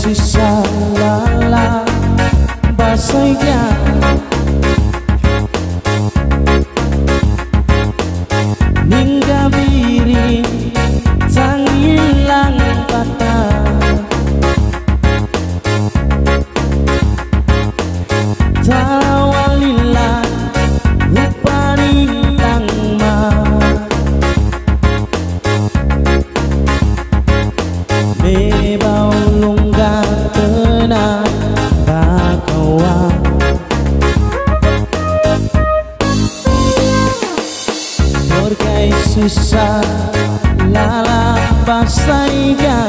sisa lala Basahnya Susah lala pasaiga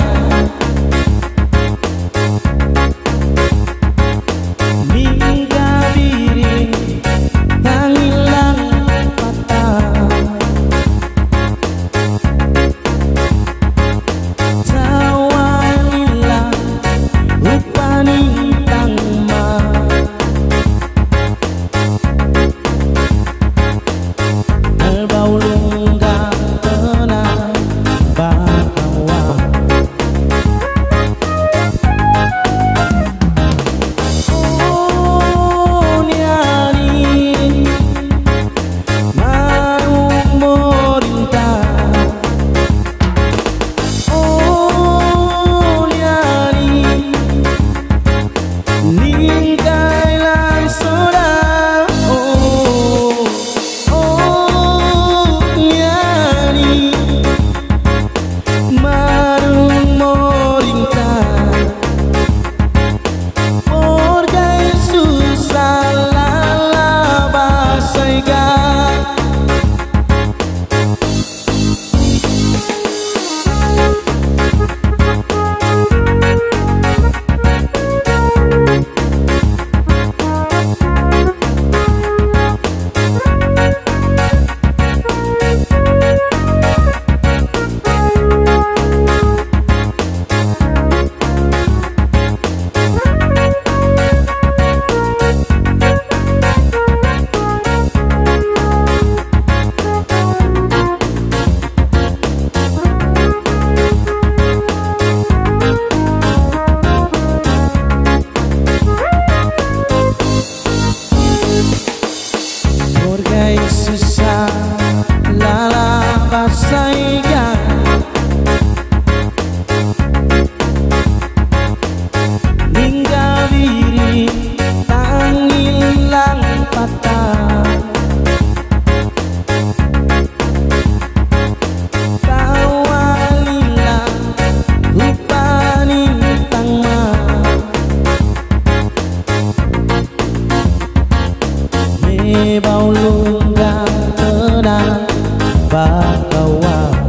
bao lung gang thở đang và cầu ao